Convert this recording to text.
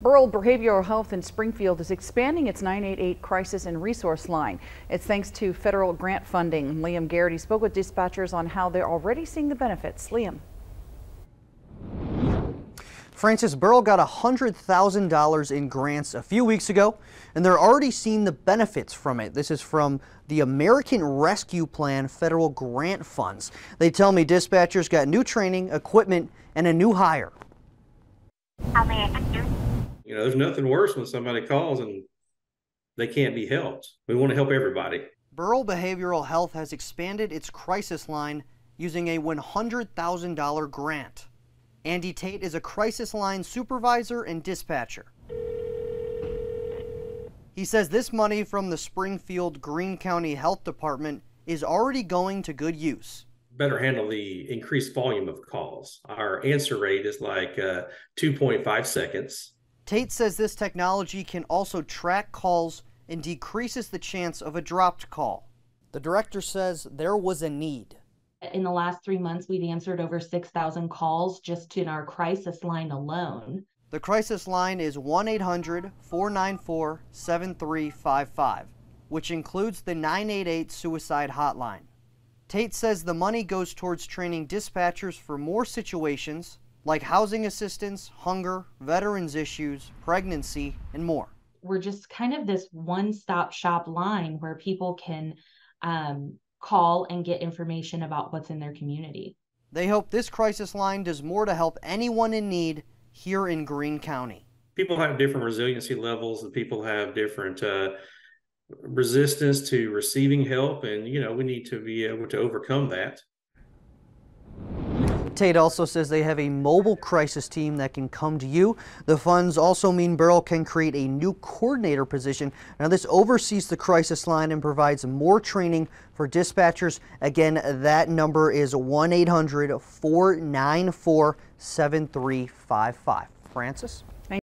Burrell Behavioral Health in Springfield is expanding its 988 crisis and resource line. It's thanks to federal grant funding. Liam Garrity spoke with dispatchers on how they're already seeing the benefits. Liam. Francis Burrell got $100,000 in grants a few weeks ago, and they're already seeing the benefits from it. This is from the American Rescue Plan federal grant funds. They tell me dispatchers got new training, equipment, and a new hire. I help you? Know, there's nothing worse when somebody calls and they can't be helped. We want to help everybody. Burrell Behavioral Health has expanded its crisis line using a $100,000 grant. Andy Tate is a crisis line supervisor and dispatcher. He says this money from the Springfield Greene County Health Department is already going to good use. Better handle the increased volume of calls. Our answer rate is like uh, 2.5 seconds. Tate says this technology can also track calls and decreases the chance of a dropped call. The director says there was a need. In the last three months, we've answered over 6,000 calls just in our crisis line alone. The crisis line is 1 800 494 7355, which includes the 988 suicide hotline. Tate says the money goes towards training dispatchers for more situations like housing assistance, hunger, veterans issues, pregnancy, and more. We're just kind of this one stop shop line where people can um, call and get information about what's in their community. They hope this crisis line does more to help anyone in need here in Greene County. People have different resiliency levels, and people have different uh, resistance to receiving help, and you know we need to be able to overcome that. Tate also says they have a mobile crisis team that can come to you. The funds also mean Burrell can create a new coordinator position. Now this oversees the crisis line and provides more training for dispatchers. Again, that number is 1-800-494-7355. Francis?